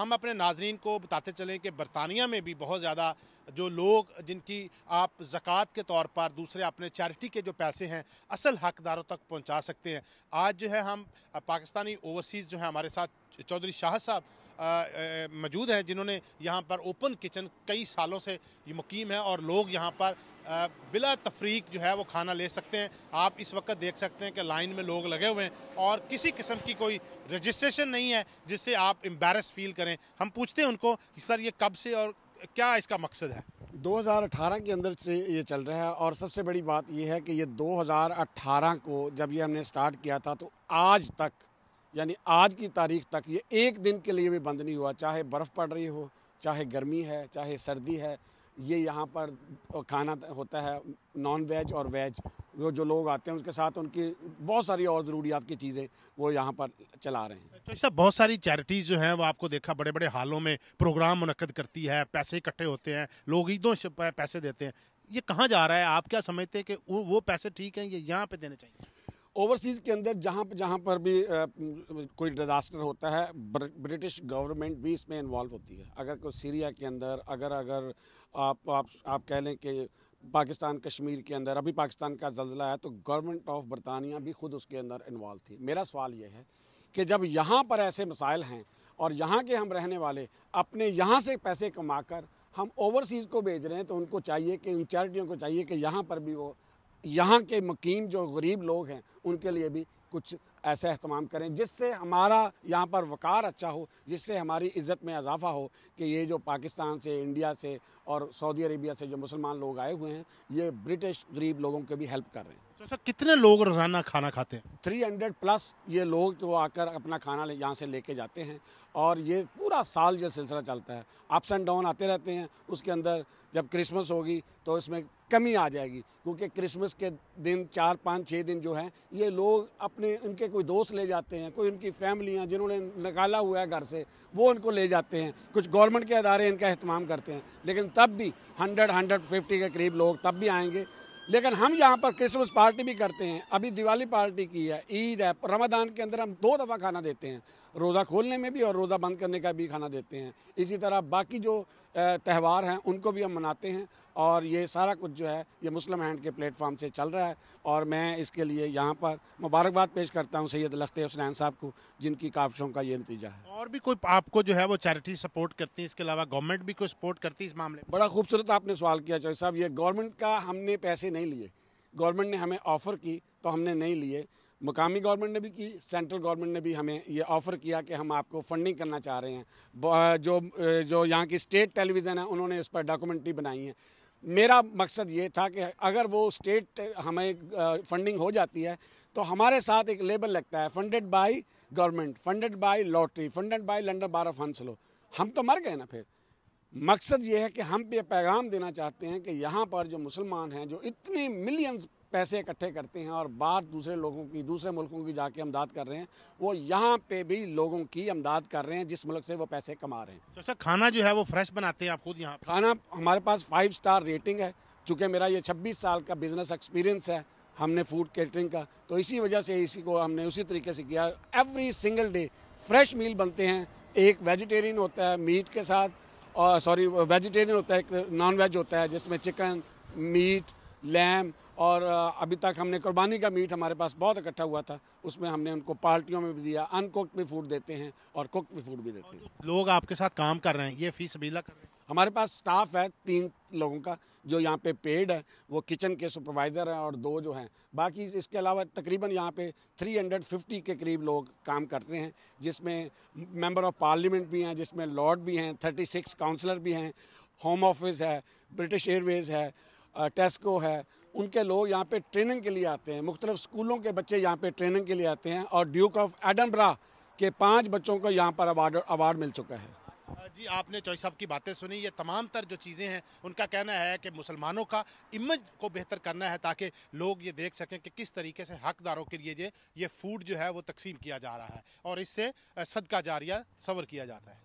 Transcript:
हम अपने नाजरीन को बताते चलें कि बरतानिया में भी बहुत ज़्यादा जो लोग, जिनकी आप ज़क़़त के तौर पर दूसरे अपने चैरिटी के जो पैसे हैं, असल हकदारों तक पहुँचा सकते हैं। आज जो है हम पाकिस्तानी ओवरसीज़ जो है हमारे साथ, चौधरी शाह साहब मौजूद हैं, जिन्होंने यहाँ पर ओपन किचन कई सालों से मुकीम है और लोग यहाँ पर बिला तफरीक जो है वो खाना ले सकते हैं। आप इस वक्त देख सकते हैं कि लाइन में लोग लगे हुए हैं और किसी किस्म की कोई रजिस्ट्रेशन नहीं है जिससे आप एम्बेरस फील करें। हम पूछते हैं उनको कि सर ये कब से और क्या इसका मकसद है? 2018 के अंदर से ये चल रहा है और सबसे बड़ी बात ये है कि ये 2018 को जब ये हमने स्टार्ट किया था तो आज तक यानी आज की तारीख तक ये एक दिन के लिए भी बंद नहीं हुआ, चाहे बर्फ़ पड़ रही हो, चाहे गर्मी है, चाहे सर्दी है, ये यहाँ पर खाना होता है नॉन वेज और वेज वो जो लोग आते हैं उसके साथ उनकी बहुत सारी और ज़रूरियात की चीज़ें वो यहाँ पर चला रहे हैं। तो सब बहुत सारी चैरिटीज़ जो हैं वो आपको देखा बड़े बड़े हालों में प्रोग्राम मुनद करती है, पैसे इकट्ठे होते हैं, लोग ईदों पैसे देते हैं। ये कहाँ जा रहा है? आप क्या समझते हैं कि वो पैसे ठीक हैं ये यहाँ पर देने चाहिए? ओवरसीज़ के अंदर जहाँ जहाँ पर भी आ, कोई डिज़ास्टर होता है ब्रिटिश गवर्नमेंट भी इसमें इन्वॉल्व होती है। अगर कोई सीरिया के अंदर अगर अगर आप आप आप कह लें कि पाकिस्तान कश्मीर के अंदर अभी पाकिस्तान का जल्जला है तो गवर्नमेंट ऑफ़ बरतानिया भी खुद उसके अंदर इन्वॉल्व थी। मेरा सवाल ये है कि जब यहाँ पर ऐसे मसाइल हैं और यहाँ के हम रहने वाले अपने यहाँ से पैसे कमा कर हम ओवरसीज़ को भेज रहे हैं तो उनको चाहिए कि उन चैरिटियों को चाहिए कि यहाँ पर भी वो यहाँ के मकीम जो गरीब लोग हैं उनके लिए भी कुछ ऐसा अहतमाम करें जिससे हमारा यहाँ पर वक़ार अच्छा हो जिससे हमारी इज़्ज़त में इजाफ़ा हो कि ये जो पाकिस्तान से इंडिया से और सऊदी अरेबिया से जो मुसलमान लोग आए हुए हैं ये ब्रिटिश गरीब लोगों के भी हेल्प कर रहे हैं। तो सर कितने लोग रोज़ाना खाना खाते हैं? थ्री हंड्रेड प्लस ये लोग जो आकर अपना खाना यहाँ से लेके जाते हैं और ये पूरा साल ये सिलसिला चलता है। अप्स एंड डाउन आते रहते हैं उसके अंदर जब क्रिसमस होगी तो इसमें कमी आ जाएगी, क्योंकि क्रिसमस के दिन चार, पाँच छः दिन जो हैं, ये लोग अपने, इनके कोई दोस्त ले जाते हैं, कोई उनकी फैमिलियाँ जिन्होंने निकाला हुआ है घर से, वो उनको ले जाते हैं। कुछ गवर्नमेंट के अदारे इनका अहतमाम करते हैं, लेकिन तब भी हंड्रेड हंड्रेड फिफ्टी के करीब लोग तब भी आएँगे। लेकिन हम यहाँ पर क्रिसमस पार्टी भी करते हैं। अभी दिवाली पार्टी की है, ईद है रमदान के अंदर हम दो दफ़ा खाना देते हैं। रोज़ा खोलने में भी और रोज़ा बंद करने का भी खाना देते हैं। इसी तरह बाकी जो त्यौहार हैं उनको भी हम मनाते हैं और ये सारा कुछ जो है ये मुस्लिम हैंड के प्लेटफॉर्म से चल रहा है और मैं इसके लिए यहाँ पर मुबारकबाद पेश करता हूँ सैयद लखते हुसनैन साहब को जिनकी काविशों का ये नतीजा है। और भी कोई आपको जो है वो चैरिटी सपोर्ट करती है इसके अलावा गवर्नमेंट भी कोई सपोर्ट करती है इस मामले बड़ा खूबसूरत आपने सवाल किया चौधरी साहब। ये गवर्नमेंट का हमने पैसे नहीं लिए। गवर्नमेंट ने हमें ऑफ़र की तो हमने नहीं लिए। मुकामी गवर्नमेंट ने भी की, सेंट्रल गवर्नमेंट ने भी हमें ये ऑफ़र किया कि हम आपको फंडिंग करना चाह रहे हैं। जो जो यहाँ की स्टेट टेलीविज़न है, उन्होंने इस पर डॉक्यूमेंट्री बनाई है। मेरा मकसद ये था कि अगर वो स्टेट हमें फंडिंग हो जाती है तो हमारे साथ एक लेबल लगता है, funded by government, funded by lottery, funded by London borough of Hounslow हम तो मर गए ना फिर। मकसद ये है कि हम ये पैगाम देना चाहते हैं कि यहाँ पर जो मुसलमान हैं, जो इतने मिलियंस पैसे इकट्ठे करते हैं और बाहर दूसरे लोगों की दूसरे मुल्कों की जाके अमदाद कर रहे हैं वो यहाँ पे भी लोगों की अमदाद कर रहे हैं जिस मुल्क से वो पैसे कमा रहे हैं। तो अच्छा खाना जो है वो फ्रेश बनाते हैं आप खुद यहाँ? खाना हमारे पास फाइव स्टार रेटिंग है चूँकि मेरा ये छब्बीस साल का बिज़नेस एक्सपीरियंस है हमने फ़ूड कैटरिंग का तो इसी वजह से इसी को हमने उसी तरीके से किया। Every single day fresh meal बनते हैं एक वेजिटेरियन होता है मीट के साथ और सॉरी वेजिटेरियन होता है एक नॉन वेज होता है जिसमें चिकन मीट लैम और अभी तक हमने कुर्बानी का मीट हमारे पास बहुत इकट्ठा हुआ था। उसमें हमने उनको पार्टियों में भी दिया अनकुकड भी फ़ूड देते हैं और कुकड भी फ़ूड भी देते हैं। लोग आपके साथ काम कर रहे हैं ये फ़ीस सबीला कर रहे हैं। हमारे पास स्टाफ है तीन लोगों का जो यहाँ पे पेड है वो किचन के सुपरवाइज़र हैं और दो जो हैं। बाकी इसके अलावा तकरीबन यहाँ पे 350 के करीब लोग काम करते हैं जिसमें मेंबर ऑफ़ पार्लियामेंट भी हैं जिसमें लॉर्ड भी हैं 36 काउंसलर भी हैं होम ऑफ़िस है ब्रिटिश एयरवेज़ है टेस्को है उनके लोग यहाँ पे ट्रेनिंग के लिए आते हैं। मुख्तलिफ़ स्कूलों के बच्चे यहाँ पे ट्रेनिंग के लिए आते हैं और ड्यूक ऑफ़ एडनब्रा के पाँच बच्चों को यहाँ पर अवार्ड अवार्ड मिल चुका है। जी, आपने चौधरी साहब की बातें सुनी। ये तमाम तर जो चीज़ें हैं, उनका कहना है कि मुसलमानों का इमेज को बेहतर करना है ताकि लोग ये देख सकें कि किस तरीके से हकदारों के लिए ये फ़ूड जो है वो तकसीम किया जा रहा है और इससे सदका जारिया सवर किया जाता है।